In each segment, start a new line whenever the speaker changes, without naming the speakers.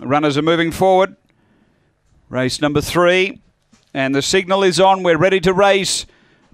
Runners are moving forward. Race number three. And the signal is on. We're ready to race.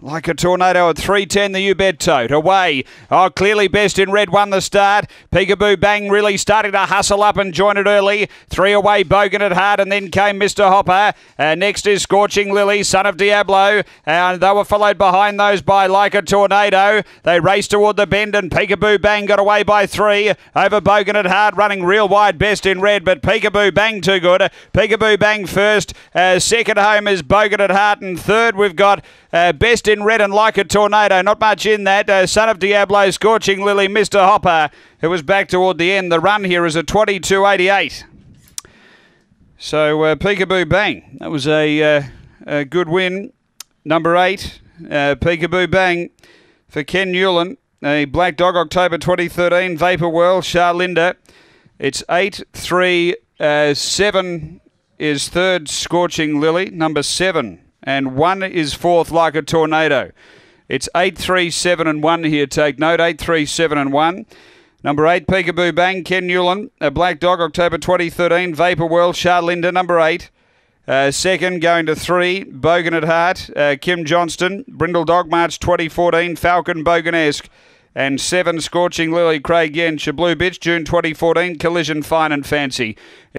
Like a tornado at 310, the U Bet tote. Away. Oh, clearly best in red won the start. Peekaboo Bang really starting to hustle up and join it early. Three away, Bogan at heart, and then came Mr. Hopper. Uh, next is Scorching Lily, son of Diablo. And they were followed behind those by Like a Tornado. They raced toward the bend, and Peekaboo Bang got away by three. Over Bogan at heart, running real wide, best in red, but Peekaboo Bang too good. Peekaboo Bang first. Uh, second home is Bogan at heart, and third we've got uh, best in red and like a tornado. Not much in that. Uh, Son of Diablo, Scorching Lily, Mr. Hopper, who was back toward the end. The run here is a 22.88. So uh, Peekaboo Bang. That was a, uh, a good win. Number eight, uh, Peekaboo Bang for Ken Newland. A Black Dog, October 2013, Vapor World, Charlinda. It's 8 3 uh, 7 is third, Scorching Lily. Number seven and one is fourth like a tornado. It's eight, three, seven, and one here. Take note: eight, three, seven, and one. Number eight, Peekaboo Bang, Ken Newland, a Black Dog, October 2013, Vapor World, Charlinda, number eight. Uh, second, going to three, Bogan at Heart, uh, Kim Johnston, Brindle Dog, March 2014, Falcon Boganesque. And seven, Scorching Lily, Craig Yench, a Blue Bitch, June 2014, Collision Fine and Fancy.